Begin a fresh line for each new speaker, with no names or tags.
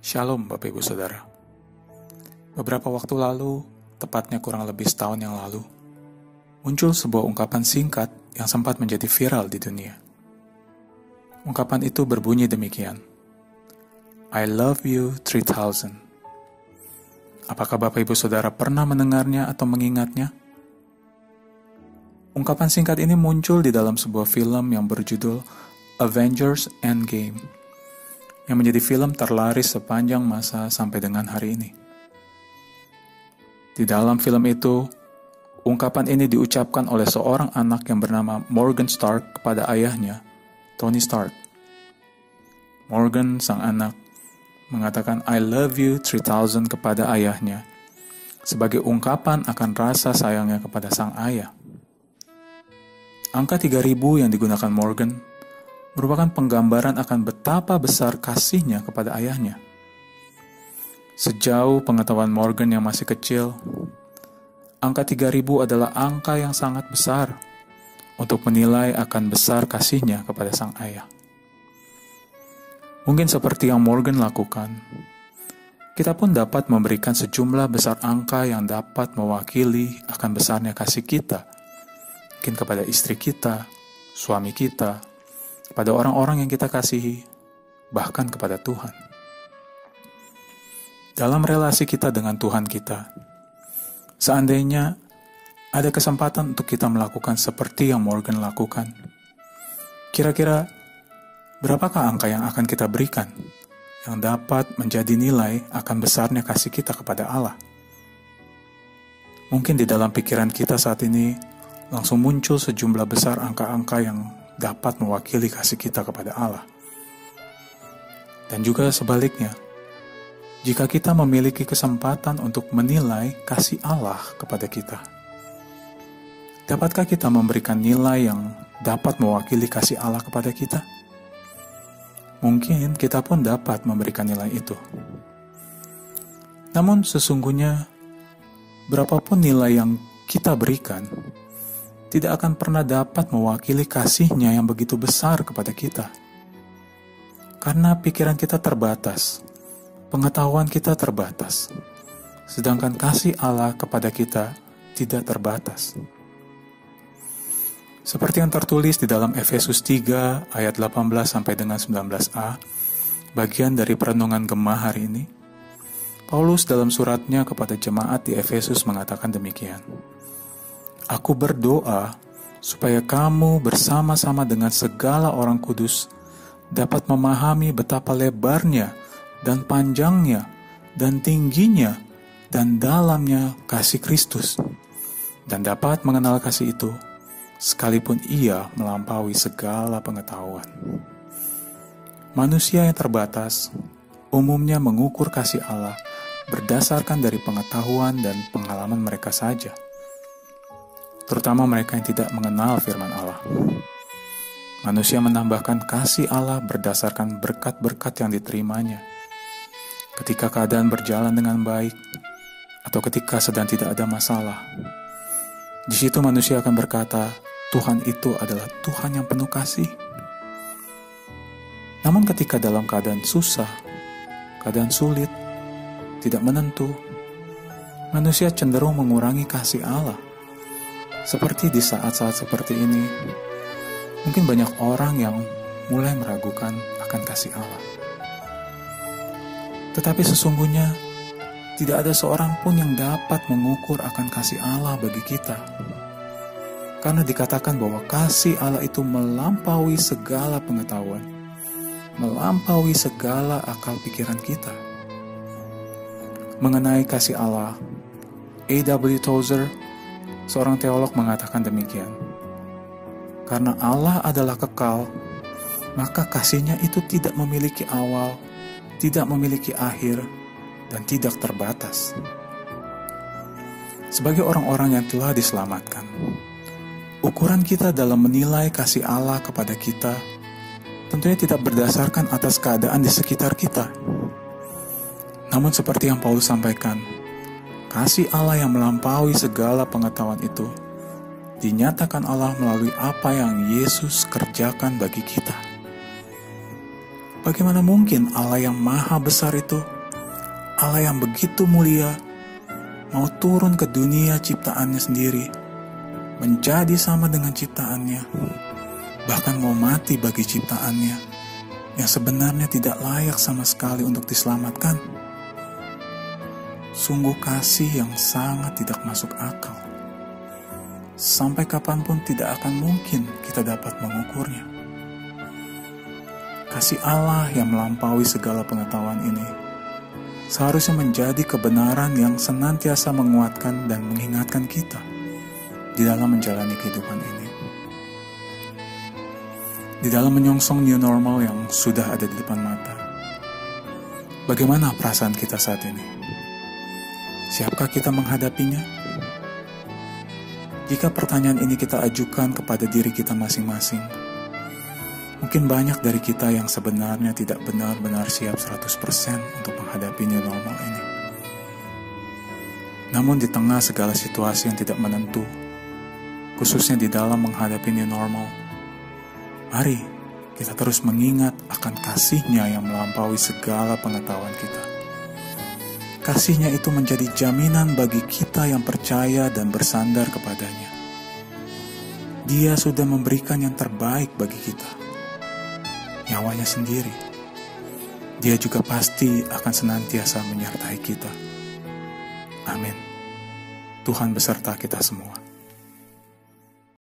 Shalom Bapak Ibu Saudara. Beberapa waktu lalu, tepatnya kurang lebih setahun yang lalu, muncul sebuah ungkapan singkat yang sempat menjadi viral di dunia. Ungkapan itu berbunyi demikian. I love you 3000. Apakah Bapak Ibu Saudara pernah mendengarnya atau mengingatnya? Ungkapan singkat ini muncul di dalam sebuah film yang berjudul Avengers Endgame, yang menjadi film terlaris sepanjang masa sampai dengan hari ini. Di dalam film itu, ungkapan ini diucapkan oleh seorang anak yang bernama Morgan Stark kepada ayahnya, Tony Stark. Morgan, sang anak, mengatakan I love you 3000 kepada ayahnya sebagai ungkapan akan rasa sayangnya kepada sang ayah. Angka 3000 yang digunakan Morgan merupakan penggambaran akan betapa besar kasihnya kepada ayahnya. Sejauh pengetahuan Morgan yang masih kecil, angka 3000 adalah angka yang sangat besar untuk menilai akan besar kasihnya kepada sang ayah. Mungkin seperti yang Morgan lakukan, kita pun dapat memberikan sejumlah besar angka yang dapat mewakili akan besarnya kasih kita mungkin kepada istri kita, suami kita, kepada orang-orang yang kita kasihi, bahkan kepada Tuhan. Dalam relasi kita dengan Tuhan kita, seandainya ada kesempatan untuk kita melakukan seperti yang Morgan lakukan, kira-kira berapakah angka yang akan kita berikan yang dapat menjadi nilai akan besarnya kasih kita kepada Allah? Mungkin di dalam pikiran kita saat ini langsung muncul sejumlah besar angka-angka yang dapat mewakili kasih kita kepada Allah. Dan juga sebaliknya, jika kita memiliki kesempatan untuk menilai kasih Allah kepada kita, dapatkah kita memberikan nilai yang dapat mewakili kasih Allah kepada kita? Mungkin kita pun dapat memberikan nilai itu. Namun sesungguhnya, berapapun nilai yang kita berikan, tidak akan pernah dapat mewakili kasihnya yang begitu besar kepada kita. Karena pikiran kita terbatas, pengetahuan kita terbatas, sedangkan kasih Allah kepada kita tidak terbatas. Seperti yang tertulis di dalam Efesus 3 ayat 18 sampai dengan 19a, bagian dari perenungan gemah hari ini, Paulus dalam suratnya kepada jemaat di Efesus mengatakan demikian. Aku berdoa supaya kamu bersama-sama dengan segala orang kudus dapat memahami betapa lebarnya dan panjangnya dan tingginya dan dalamnya kasih Kristus dan dapat mengenal kasih itu sekalipun ia melampaui segala pengetahuan. Manusia yang terbatas umumnya mengukur kasih Allah berdasarkan dari pengetahuan dan pengalaman mereka saja terutama mereka yang tidak mengenal firman Allah. Manusia menambahkan kasih Allah berdasarkan berkat-berkat yang diterimanya. Ketika keadaan berjalan dengan baik, atau ketika sedang tidak ada masalah, di situ manusia akan berkata, "Tuhan itu adalah Tuhan yang penuh kasih." Namun, ketika dalam keadaan susah, keadaan sulit, tidak menentu, manusia cenderung mengurangi kasih Allah seperti di saat-saat seperti ini, mungkin banyak orang yang mulai meragukan akan kasih Allah. Tetapi sesungguhnya, tidak ada seorang pun yang dapat mengukur akan kasih Allah bagi kita. Karena dikatakan bahwa kasih Allah itu melampaui segala pengetahuan, melampaui segala akal pikiran kita. Mengenai kasih Allah, A.W. Tozer Seorang teolog mengatakan demikian. Karena Allah adalah kekal, maka kasihnya itu tidak memiliki awal, tidak memiliki akhir, dan tidak terbatas. Sebagai orang-orang yang telah diselamatkan, ukuran kita dalam menilai kasih Allah kepada kita tentunya tidak berdasarkan atas keadaan di sekitar kita. Namun seperti yang Paulus sampaikan, Kasih Allah yang melampaui segala pengetahuan itu dinyatakan Allah melalui apa yang Yesus kerjakan bagi kita. Bagaimana mungkin Allah yang maha besar itu, Allah yang begitu mulia, mau turun ke dunia ciptaannya sendiri, menjadi sama dengan ciptaannya, bahkan mau mati bagi ciptaannya, yang sebenarnya tidak layak sama sekali untuk diselamatkan. Sungguh kasih yang sangat tidak masuk akal. Sampai kapan pun tidak akan mungkin kita dapat mengukurnya. Kasih Allah yang melampaui segala pengetahuan ini seharusnya menjadi kebenaran yang senantiasa menguatkan dan mengingatkan kita di dalam menjalani kehidupan ini. Di dalam menyongsong new normal yang sudah ada di depan mata. Bagaimana perasaan kita saat ini? Siapkah kita menghadapinya? Jika pertanyaan ini kita ajukan kepada diri kita masing-masing, Mungkin banyak dari kita yang sebenarnya tidak benar-benar siap 100% untuk menghadapi new normal ini. Namun di tengah segala situasi yang tidak menentu, khususnya di dalam menghadapi new normal, mari kita terus mengingat akan kasihnya yang melampaui segala pengetahuan kita. Kasihnya itu menjadi jaminan bagi kita yang percaya dan bersandar kepadanya. Dia sudah memberikan yang terbaik bagi kita nyawanya sendiri. Dia juga pasti akan senantiasa menyertai kita. Amin. Tuhan beserta kita semua.